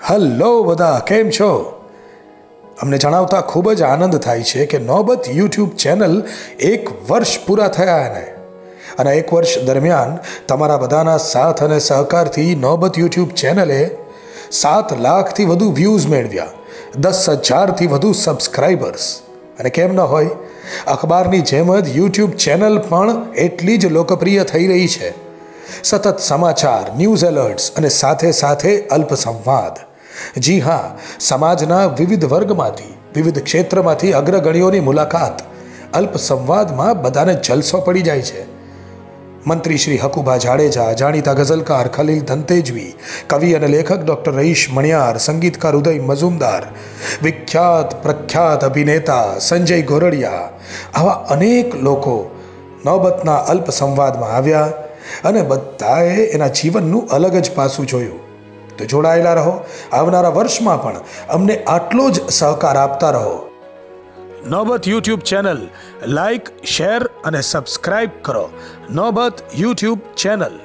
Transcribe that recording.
Hello બધા, કેમ છો? અમને જણાવતા ખૂબ જ આનંદ થાય છે કે નોબત યુટ્યુબ ચેનલ એક વર્ષ પૂરા થયા એને. અને એક વર્ષ દરમિયાન તમારા બધાના સાથ અને સહકારથી નોબત યુટ્યુબ ચેનલે સાત લાખથી વધુ વ્યૂઝ મેળવ્યા, દસ હજારથી વધુ સબસ્ક્રાઈબર્સ અને કેમ ન હોય, અખબારની જેમ જ યુટ્યુબ ચેનલ પણ એટલી જ લોકપ્રિય થઈ રહી છે. સતત સમાચાર ન્યૂઝ એલર્ટ્સ અને સાથે સાથે અલ્પ સંવાદ જી હા, સમાજના વિવિધ વર્ગમાંથી, વિવિધ ક્ષેત્રમાંથી અગ્રગણીઓની મુલાકાત અલ્પ સંવાદમાં બધાને જલસો પડી જાય છે. મંત્રી શ્રી હકુભા જાડેજા, જાણીતા ગઝલકાર ખલીલ ધંતેજવી કવિ અને લેખક ડૉક્ટર રહીશ મણિયાર, સંગીતકાર ઉદય મઝુમદાર વિખ્યાત પ્રખ્યાત અભિનેતા સંજય ગોરડિયા, આવા અનેક લોકો નોબતના અલ્પ સંવાદમાં આવ્યા અને બધાએ એના જીવનનું અલગ જ પાસું જોયું. તો જોડાયેલા રહો. આવનારા વર્ષમાં પણ અમને આટલો જ સહકાર આપતા રહો. Nobat YouTube channel like, share અને સબસ્ક્રાઇબ કરો. નોબત યુટ્યુબ ચેનલ.